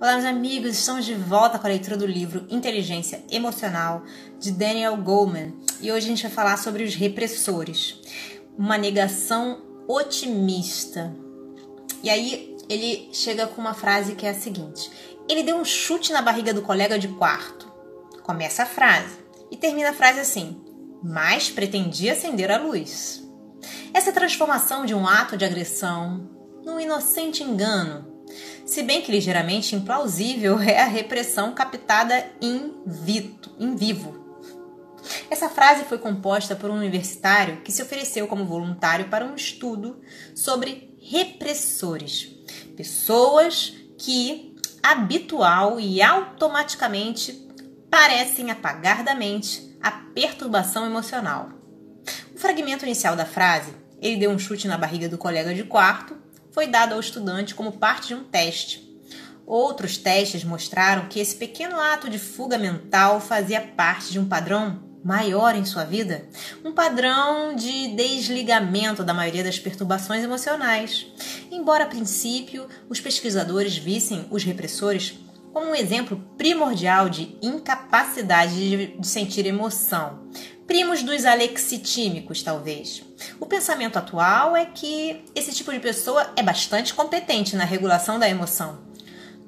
Olá, meus amigos, estamos de volta com a leitura do livro Inteligência Emocional de Daniel Goleman e hoje a gente vai falar sobre os repressores, uma negação otimista. E aí ele chega com uma frase que é a seguinte: Ele deu um chute na barriga do colega de quarto. Começa a frase e termina a frase assim: Mas pretendia acender a luz. Essa transformação de um ato de agressão num inocente engano se bem que ligeiramente implausível é a repressão captada in, vito, in vivo. Essa frase foi composta por um universitário que se ofereceu como voluntário para um estudo sobre repressores, pessoas que habitual e automaticamente parecem apagar da mente a perturbação emocional. O fragmento inicial da frase, ele deu um chute na barriga do colega de quarto, foi dado ao estudante como parte de um teste. Outros testes mostraram que esse pequeno ato de fuga mental fazia parte de um padrão maior em sua vida, um padrão de desligamento da maioria das perturbações emocionais. Embora a princípio os pesquisadores vissem os repressores como um exemplo primordial de incapacidade de, sentir emoção, primos dos alexitímicos, talvez. O pensamento atual é que esse tipo de pessoa é bastante competente na regulação da emoção.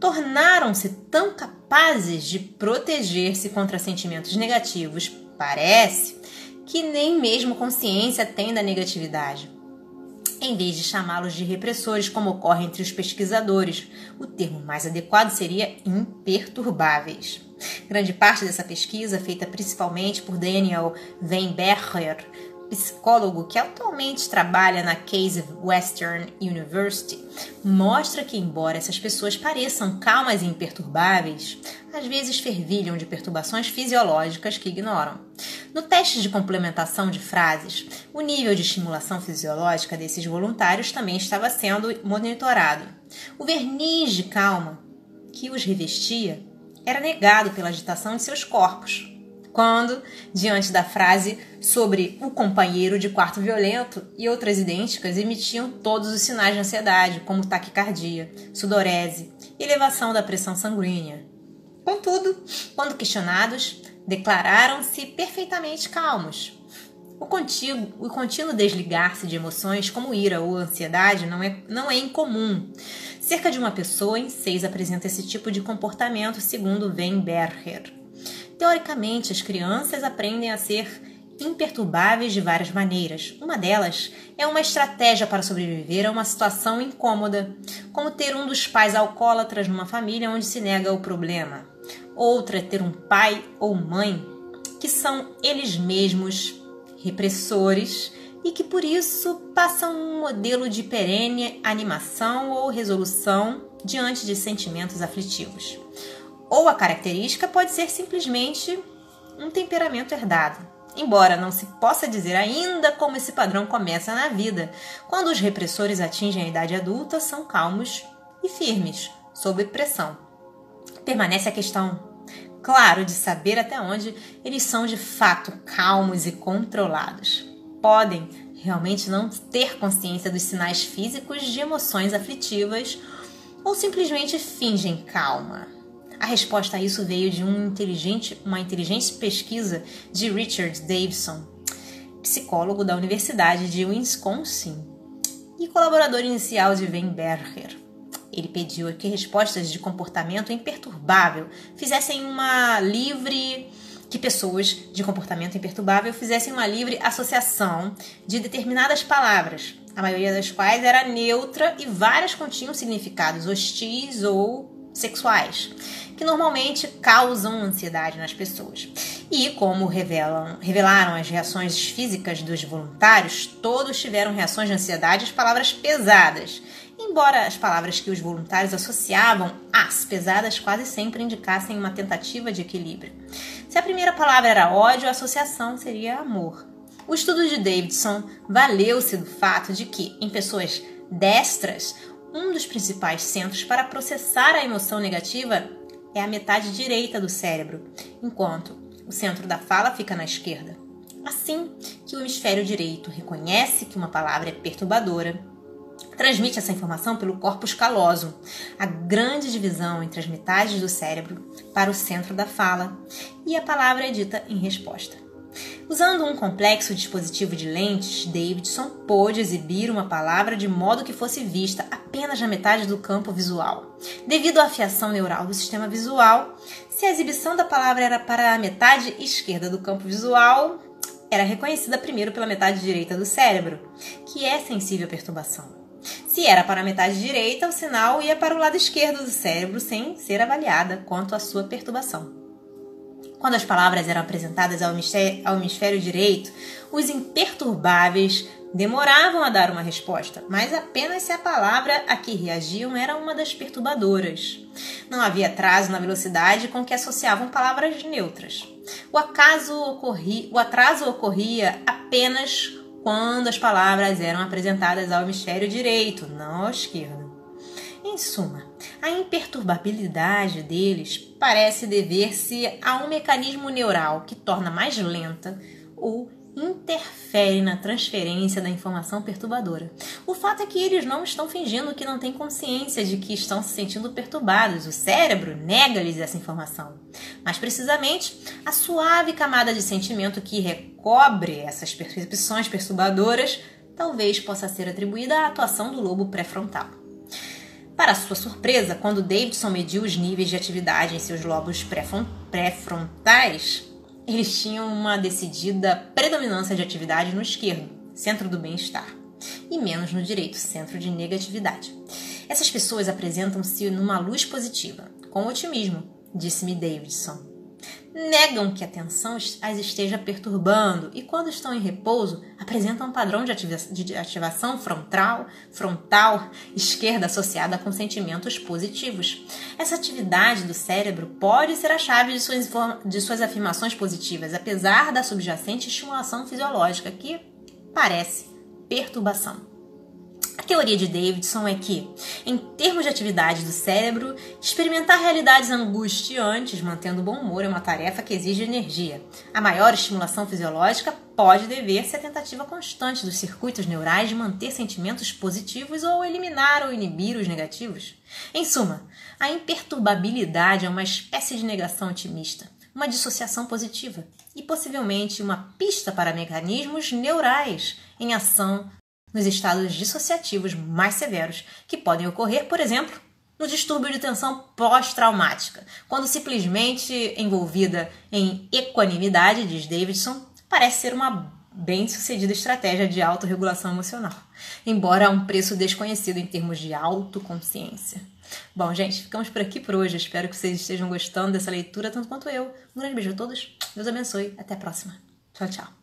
Tornaram-se tão capazes de proteger-se contra sentimentos negativos, parece, que nem mesmo consciência tem da negatividade. Em vez de chamá-los de repressores, como ocorre entre os pesquisadores, o termo mais adequado seria imperturbáveis. Grande parte dessa pesquisa, feita principalmente por Daniel Weinberger, psicólogo que atualmente trabalha na Case Western University, mostra que, embora essas pessoas pareçam calmas e imperturbáveis, às vezes fervilham de perturbações fisiológicas que ignoram. No teste de complementação de frases, o nível de estimulação fisiológica desses voluntários também estava sendo monitorado. O verniz de calma que os revestia era negado pela agitação de seus corpos. Quando, diante da frase sobre o companheiro de quarto violento e outras idênticas, emitiam todos os sinais de ansiedade, como taquicardia, sudorese elevação da pressão sanguínea. Contudo, quando questionados, declararam-se perfeitamente calmos. O contínuo, o contínuo desligar-se de emoções como ira ou ansiedade não é, não é incomum. Cerca de uma pessoa em seis apresenta esse tipo de comportamento, segundo Weinberger. Teoricamente, as crianças aprendem a ser imperturbáveis de várias maneiras. Uma delas é uma estratégia para sobreviver a uma situação incômoda, como ter um dos pais alcoólatras numa família onde se nega o problema. Outra é ter um pai ou mãe que são eles mesmos repressores e que por isso passam um modelo de perene animação ou resolução diante de sentimentos aflitivos. Ou a característica pode ser simplesmente um temperamento herdado. Embora não se possa dizer ainda como esse padrão começa na vida, quando os repressores atingem a idade adulta, são calmos e firmes, sob pressão. Permanece a questão claro, de saber até onde eles são de fato calmos e controlados. Podem realmente não ter consciência dos sinais físicos de emoções aflitivas ou simplesmente fingem calma. A resposta a isso veio de um inteligente, uma inteligente pesquisa de Richard Davidson, psicólogo da Universidade de Wisconsin e colaborador inicial de Weinberger. Ele pediu que respostas de comportamento imperturbável fizessem uma livre que pessoas de comportamento imperturbável fizessem uma livre associação de determinadas palavras, a maioria das quais era neutra e várias continham significados hostis ou sexuais, que normalmente causam ansiedade nas pessoas. E como revelam, revelaram as reações físicas dos voluntários, todos tiveram reações de ansiedade às palavras pesadas, embora as palavras que os voluntários associavam às pesadas quase sempre indicassem uma tentativa de equilíbrio. Se a primeira palavra era ódio, a associação seria amor. O estudo de Davidson valeu-se do fato de que, em pessoas destras, um dos principais centros para processar a emoção negativa é a metade direita do cérebro, enquanto o centro da fala fica na esquerda. Assim que o hemisfério direito reconhece que uma palavra é perturbadora, transmite essa informação pelo corpus caloso, a grande divisão entre as metades do cérebro, para o centro da fala, e a palavra é dita em resposta. Usando um complexo dispositivo de lentes, Davidson pôde exibir uma palavra de modo que fosse vista apenas na metade do campo visual. Devido à afiação neural do sistema visual, se a exibição da palavra era para a metade esquerda do campo visual, era reconhecida primeiro pela metade direita do cérebro, que é sensível à perturbação. Se era para a metade direita, o sinal ia para o lado esquerdo do cérebro sem ser avaliada quanto à sua perturbação. Quando as palavras eram apresentadas ao hemisfério, direito, os imperturbáveis demoravam a dar uma resposta, mas apenas se a palavra a que reagiam era uma das perturbadoras. Não havia atraso na velocidade com que associavam palavras neutras. O, ocorri, o atraso ocorria apenas quando as palavras eram apresentadas ao hemisfério direito, não ao esquerdo. Em suma, a imperturbabilidade deles parece dever-se a um mecanismo neural que torna mais lenta ou interfere na transferência da informação perturbadora. O fato é que eles não estão fingindo que não têm consciência de que estão se sentindo perturbados. O cérebro nega-lhes essa informação. Mais precisamente, a suave camada de sentimento que recobre essas percepções perturbadoras talvez possa ser atribuída à atuação do lobo pré-frontal. Para sua surpresa, quando Davidson mediu os níveis de atividade em seus lobos pré-frontais, eles tinham uma decidida predominância de atividade no esquerdo, centro do bem-estar, e menos no direito, centro de negatividade. Essas pessoas apresentam-se numa luz positiva, com otimismo, disse-me Davidson negam que a tensão as esteja perturbando e, quando estão em repouso, apresentam um padrão de, ativa de ativação frontal, frontal esquerda associada com sentimentos positivos. Essa atividade do cérebro pode ser a chave de suas, de suas afirmações positivas, apesar da subjacente estimulação fisiológica, que parece perturbação. A teoria de Davidson é que, em termos de atividade do cérebro, experimentar realidades angustiantes mantendo bom humor é uma tarefa que exige energia. A maior estimulação fisiológica pode dever-se à tentativa constante dos circuitos neurais de manter sentimentos positivos ou eliminar ou inibir os negativos. Em suma, a imperturbabilidade é uma espécie de negação otimista, uma dissociação positiva e possivelmente uma pista para mecanismos neurais em ação nos estados dissociativos mais severos, que podem ocorrer, por exemplo, no distúrbio de tensão pós-traumática, quando simplesmente envolvida em equanimidade, diz Davidson, parece ser uma bem-sucedida estratégia de autorregulação emocional, embora a um preço desconhecido em termos de autoconsciência. Bom, gente, ficamos por aqui por hoje. Espero que vocês estejam gostando dessa leitura tanto quanto eu. Um grande beijo a todos. Deus abençoe. Até a próxima. Tchau, tchau.